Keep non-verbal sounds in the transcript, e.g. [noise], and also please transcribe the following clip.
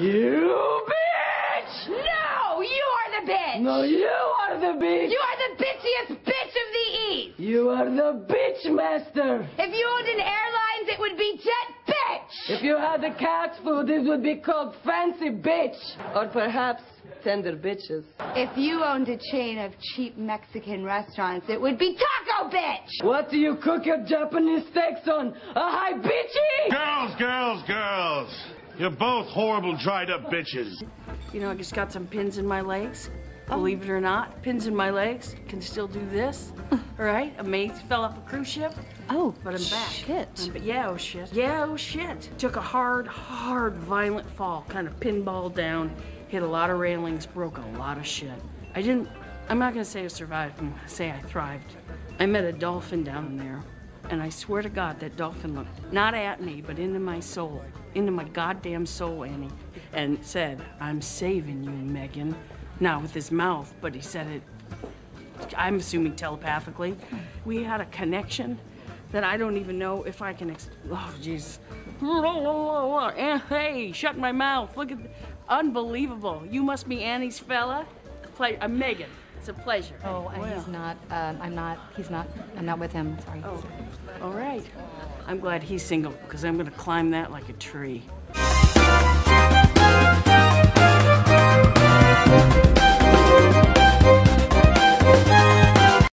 You bitch! No, you are the bitch. No, you are the bitch. You are the bitchiest bitch of the East. You are the bitch master. If you owned an airlines, it would be Jet Bitch. If you had the cat food, this would be called fancy bitch. Or perhaps tender bitches. If you owned a chain of cheap Mexican restaurants, it would be Taco Bitch. What do you cook your Japanese steaks on? A high bitchy? Girls, girls, girls. You're both horrible, dried up bitches. You know, I just got some pins in my legs. Believe it or not, pins in my legs can still do this. [laughs] All right, a mate fell off a cruise ship, Oh, but I'm back. Shit. Um, but yeah, oh shit. Yeah, oh shit. Took a hard, hard, violent fall, kind of pinball down, hit a lot of railings, broke a lot of shit. I didn't. I'm not gonna say I survived. I'm gonna say I thrived. I met a dolphin down there, and I swear to God, that dolphin looked not at me, but into my soul, into my goddamn soul, Annie, and said, "I'm saving you, Megan." Not with his mouth, but he said it. I'm assuming telepathically. We had a connection that I don't even know if I can. Ex- oh, jeez. Hey, shut my mouth. Look at, unbelievable. You must be Annie's fella. Play, uh, Megan. It's a pleasure. Oh, and he's not. Um, I'm not. He's not. I'm not with him. Sorry. Oh, all right. I'm glad he's single because I'm going to climb that like a tree.